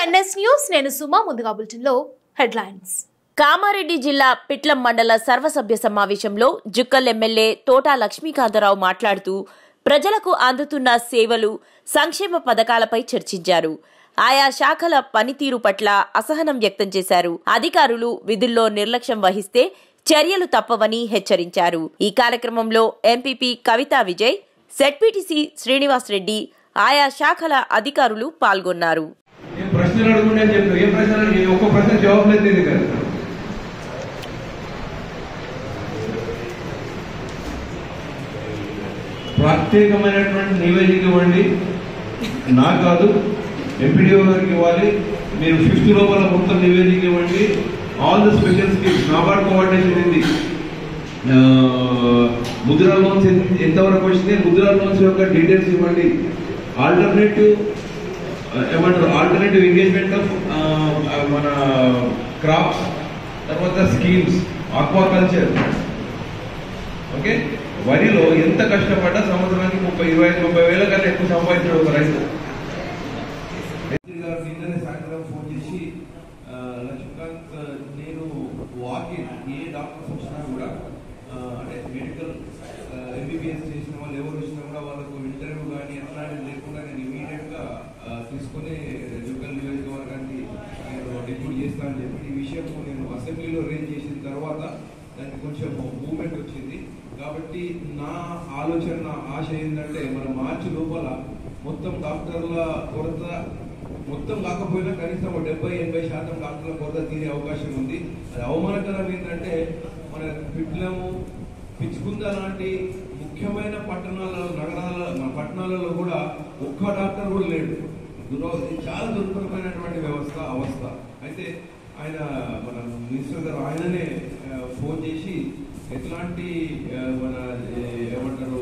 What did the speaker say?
NS news నేను సుమా ముందుగా బులెటిన్లో హెడ్లైన్స్. కామారెడ్డి జిల్లా పిట్లం మండల సర్వసభ్య సమావేశంలో జుక్కల్ ఎమ్మెల్యే తోటా లక్ష్మీకాంతరావు మాట్లాడుతూ ప్రజలకు అందుతున్న సేవలు సంక్షేమ పథకాలపై చర్చించారు. ఆయా శాఖల పనితీరు పట్ల అసహనం వ్యక్తం చేశారు. అధికారులు విధుల్లో నిర్లక్ష్యం వహిస్తే చర్యలు తప్పవని హెచ్చరించారు. ఈ కార్యక్రమంలో ఎంపీపీ కవితా విజయ్ సెట్పీటీసీ శ్రీనివాస్ రెడ్డి ఆయా శాఖల అధికారులు పాల్గొన్నారు. ప్రశ్నలు అడుగుండి అని చెప్పి ఏ ప్రశ్న అడిగి ఒక్క ప్రశ్న జవాబు లేదు దీని దగ్గర ప్రత్యేకమైనటువంటి నివేదిక ఇవ్వండి. నా కాదు ఎంపీడీఓ గారికి ఇవ్వాలి. మీరు ఫిఫ్త్ లోపల మొత్తం నివేదిక ఇవ్వండి. All the special schemes NABARD coordination ఉంది ముద్రా లోన్స్ ఎంతవరకు వచ్చింది? ముద్రా లోన్స్ యొక్క డీటెయిల్స్ ఇవ్వండి. ఆల్టర్నేటివ్ Uh, ఏమంటారు? ఆల్టర్నేటివ్ ఎంగేజ్మెంట్ ఆఫ్ మన క్రాప్స్ తర్వాత స్కీమ్స్ ఆక్వాకల్చర్ ఓకే వరిలో ఎంత కష్టపడ్డా సంవత్సరానికి ముప్పై ఇరవై ఐదు ముప్పై వేల కన్నా ఎక్కువ సంపాదించాడు ఒక రైతు. నిన్ననే సాయంత్రం ఫోన్ చేసి లక్ష్మీకాంత్ నేను వాకిన్ ఏ డాక్టర్స్ వచ్చినా కూడా అంటే మెడికల్ ఎంబీబీఎస్ చేసిన వాళ్ళు ఎవరు వచ్చినా కూడా వాళ్ళకు ఇంటర్వ్యూ చేస్తానని చెప్పి ఈ విషయం నేను అసెంబ్లీలో రేంజ్ చేసిన తర్వాత దానికి కొంచెం మూమెంట్ వచ్చింది. కాబట్టి నా ఆలోచన నా ఆశ ఏంటంటే మన మార్చి లోపల మొత్తం డాక్టర్ల కొరత మొత్తం కాకపోయినా కనీసం డెబ్బై ఎనభై శాతం డాక్టర్ల కొరత తీరే అవకాశం ఉంది. అది అవమానకరం ఏంటంటే మన పిట్లము పిచ్చుకుంద లాంటి ముఖ్యమైన పట్టణాలలో నగరాల మన పట్టణాలలో కూడా ఒక్క డాక్టర్ కూడా లేడు. దురవ చాలా దుర్భరమైనటువంటి వ్యవస్థ అవస్థ. అయితే ఆయన మన మినిస్టర్ గారు ఆయననే ఫోన్ చేసి ఎట్లాంటి మన ఏమంటారు